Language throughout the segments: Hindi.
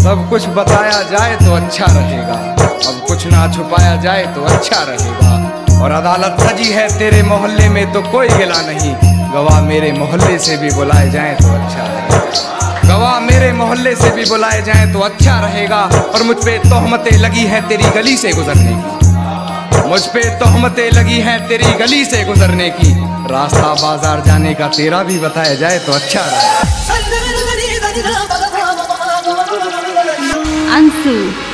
सब कुछ बताया जाए तो अच्छा रहेगा। अब कुछ ना छुपाया जाए तो अच्छा रहेगा। और अदालत सजी है तेरे मोहल्ले में तो कोई गिला नहीं। गवाह मेरे मोहल्ले से भी बुलाए जाए तो अच्छा रहेगा। गवाह मेरे मोहल्ले से भी बुलाए जाए तो अच्छा रहेगा। और मुझ पे तोहमतें लगी हैं तेरी गली से गुजरने की। मुझ पे तोहमतें लगी हैं तेरी गली से गुजरने की। रास्ता बाज़ार जाने का तेरा भी बताया जाए तो अच्छा रहेगा। 四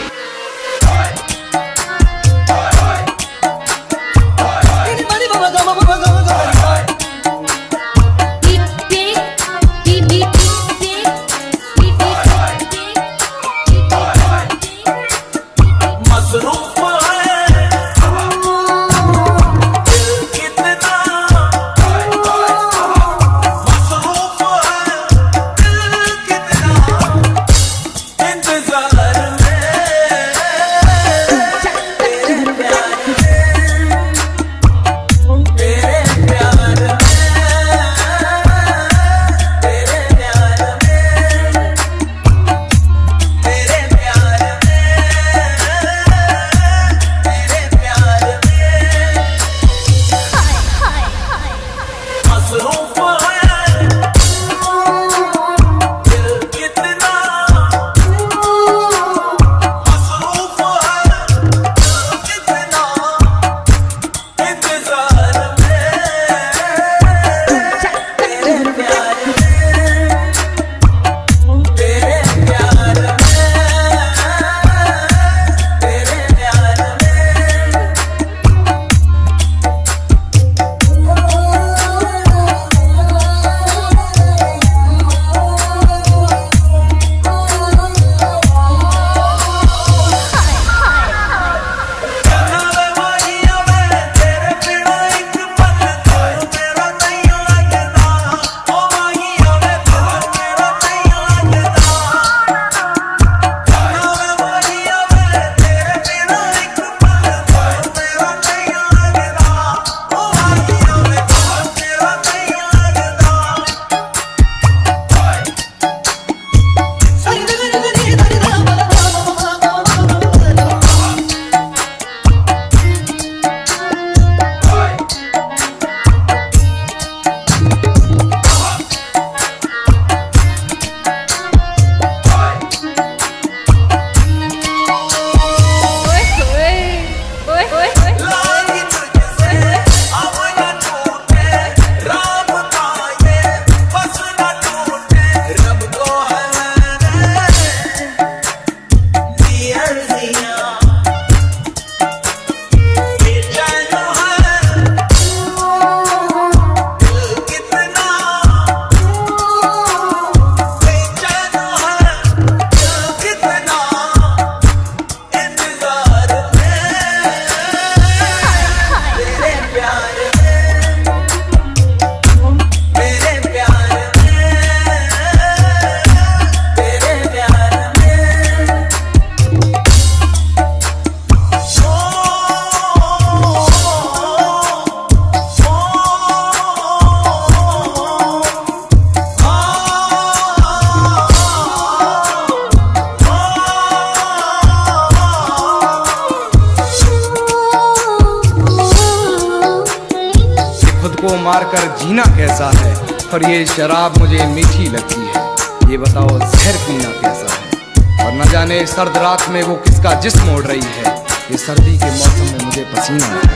खुद कर जीना कैसा है? और ये शराब मुझे मीठी लगती है। ये बताओ, जहर पीना कैसा है? और न जाने सर्द रात में वो किसका जिस्म ओढ़ रही है? ये सर्दी के मौसम में मुझे पसीना है।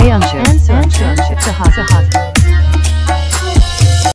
ah ah ah